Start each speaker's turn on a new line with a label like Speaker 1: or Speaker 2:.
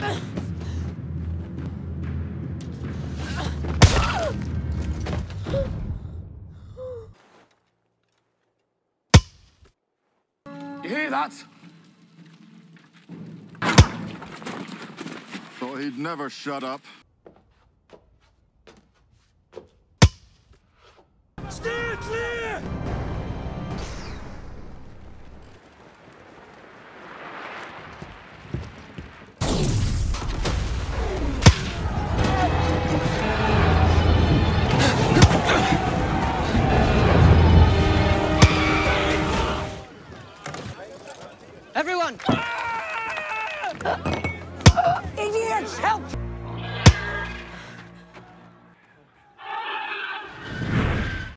Speaker 1: You hear that? Thought he'd never shut up.
Speaker 2: Stand clear!
Speaker 3: Everyone! Ah!